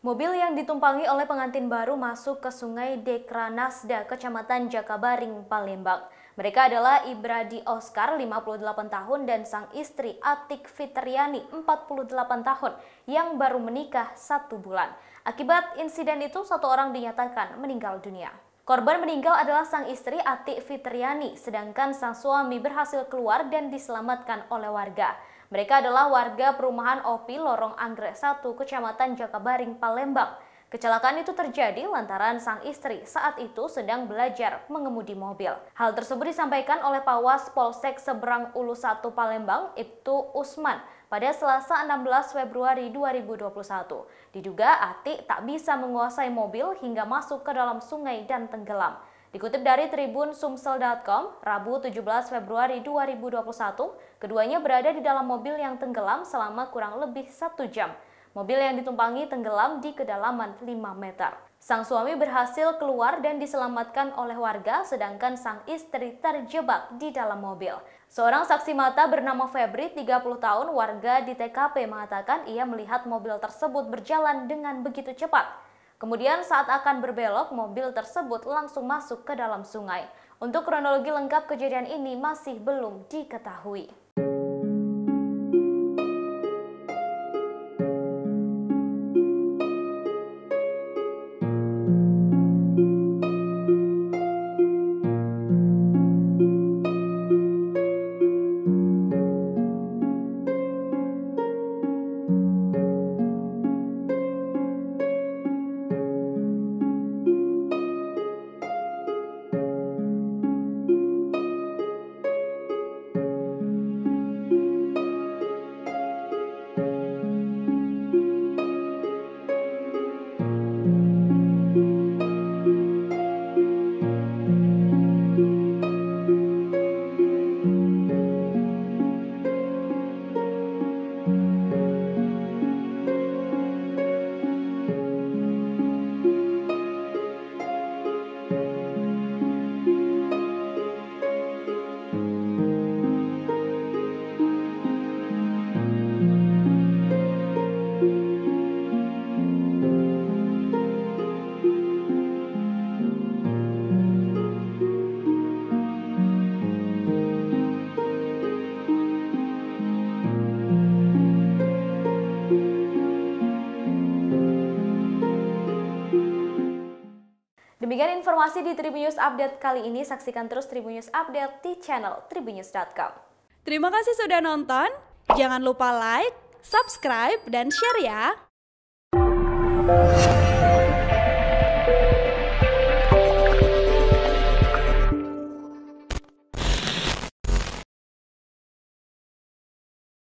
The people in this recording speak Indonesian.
Mobil yang ditumpangi oleh pengantin baru masuk ke sungai Dekranasda, Kecamatan Jakabaring, Palembang. Mereka adalah Ibradi Oscar, 58 tahun, dan sang istri Atik Fitriani, 48 tahun, yang baru menikah satu bulan. Akibat insiden itu, satu orang dinyatakan meninggal dunia. Korban meninggal adalah sang istri Atik Fitriani, sedangkan sang suami berhasil keluar dan diselamatkan oleh warga. Mereka adalah warga perumahan Opi Lorong Anggrek 1, Kecamatan Jakabaring, Palembang. Kecelakaan itu terjadi lantaran sang istri saat itu sedang belajar mengemudi mobil. Hal tersebut disampaikan oleh Pawas Polsek Seberang Ulu 1 Palembang, Ibtu Usman, pada Selasa 16 Februari 2021. Diduga Ati tak bisa menguasai mobil hingga masuk ke dalam sungai dan tenggelam. Dikutip dari Tribun Sumsel.com, Rabu 17 Februari 2021, keduanya berada di dalam mobil yang tenggelam selama kurang lebih satu jam. Mobil yang ditumpangi tenggelam di kedalaman 5 meter. Sang suami berhasil keluar dan diselamatkan oleh warga, sedangkan sang istri terjebak di dalam mobil. Seorang saksi mata bernama Febri, 30 tahun, warga di TKP mengatakan ia melihat mobil tersebut berjalan dengan begitu cepat. Kemudian saat akan berbelok, mobil tersebut langsung masuk ke dalam sungai. Untuk kronologi lengkap kejadian ini masih belum diketahui. Demikian informasi di Tribun News Update kali ini. Saksikan terus Tribun News Update di channel tribunnews.com. Terima kasih sudah nonton. Jangan lupa like, subscribe, dan share ya.